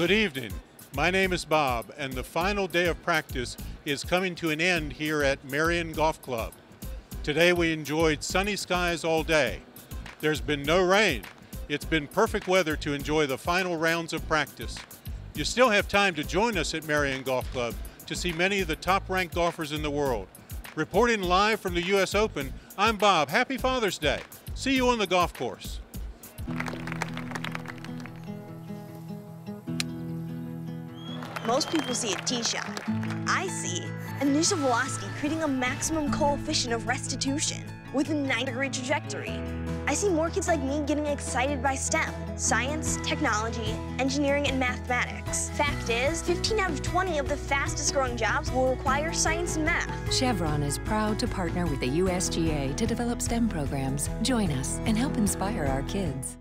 Good evening. My name is Bob, and the final day of practice is coming to an end here at Merion Golf Club. Today we enjoyed sunny skies all day. There's been no rain. It's been perfect weather to enjoy the final rounds of practice. You still have time to join us at Merion Golf Club to see many of the top ranked golfers in the world. Reporting live from the U.S. Open, I'm Bob. Happy Father's Day. See you on the golf course. Most people see a tee shot. I see initial velocity creating a maximum coefficient of restitution with a 9 degree trajectory. I see more kids like me getting excited by STEM, science, technology, engineering, and mathematics. Fact is, 15 out of 20 of the fastest growing jobs will require science and math. Chevron is proud to partner with the USGA to develop STEM programs. Join us and help inspire our kids.